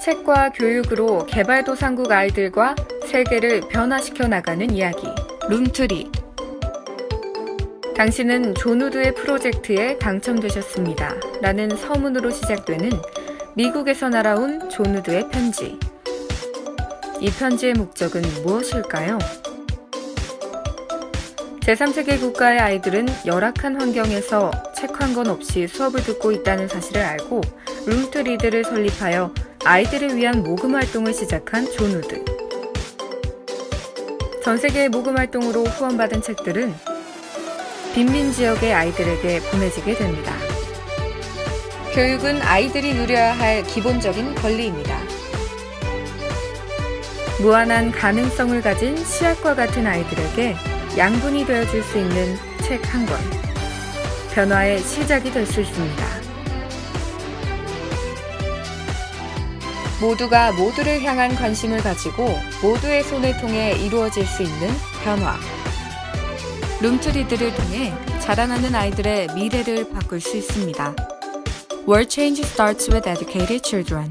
책과 교육으로 개발도상국 아이들과 세계를 변화시켜 나가는 이야기. Room to Read. 당신은 존우드의 프로젝트에 당첨되셨습니다. 라는 서문으로 시작되는 미국에서 날아온 존우드의 편지. 이 편지의 목적은 무엇일까요? 제3세계 국가의 아이들은 열악한 환경에서 책 한 권 없이 수업을 듣고 있다는 사실을 알고 Room to Read를 설립하여 아이들을 위한 모금 활동을 시작한 존 우드. 전 세계의 모금 활동으로 후원받은 책들은 빈민 지역의 아이들에게 보내지게 됩니다. 교육은 아이들이 누려야 할 기본적인 권리입니다. 무한한 가능성을 가진 씨앗과 같은 아이들에게 양분이 되어줄 수 있는 책 한 권. 변화의 시작이 될 수 있습니다. 모두가 모두를 향한 관심을 가지고 모두의 손을 통해 이루어질 수 있는 변화. 룸트리드를 통해 자라나는 아이들의 미래를 바꿀 수 있습니다. World change starts with educated children.